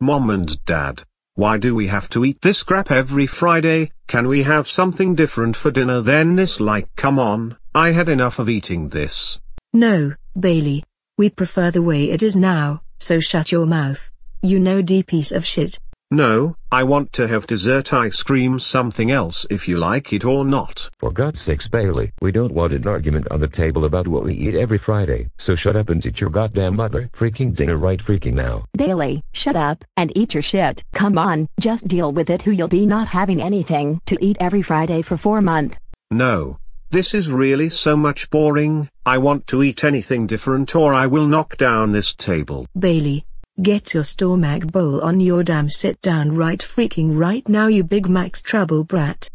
Mom and Dad, why do we have to eat this crap every Friday? Can we have something different for dinner than this like come on, I had enough of eating this. No, Bailey. We prefer the way it is now, so shut your mouth. You know D piece of shit. No, I want to have dessert ice cream something else if you like it or not. For God's sakes Bailey, we don't want an argument on the table about what we eat every Friday, so shut up and eat your goddamn mother freaking dinner right freaking now. Bailey, shut up and eat your shit. Come on, just deal with it who you'll be not having anything to eat every Friday for four months. No. This is really so much boring, I want to eat anything different or I will knock down this table. Bailey, get your stomach bowl on your damn sit down right freaking right now you Big Mac's trouble brat.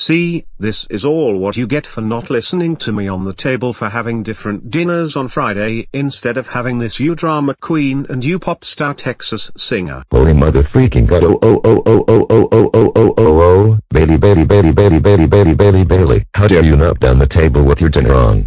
See, this is all what you get for not listening to me on the table for having different dinners on Friday instead of having this you drama queen and you pop star Texas singer. Holy mother freaking god oh oh oh oh oh oh oh oh oh oh oh Bailey Bailey Bailey Bailey Bailey Bailey Bailey Bailey How dare you knock down the table with your dinner on?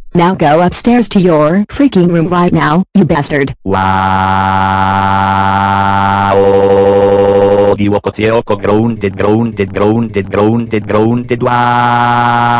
Now go upstairs to your freaking room right now, you bastard. Wow. Di wako tiyo ko grounded, grounded, grounded, grounded, grounded. Wow.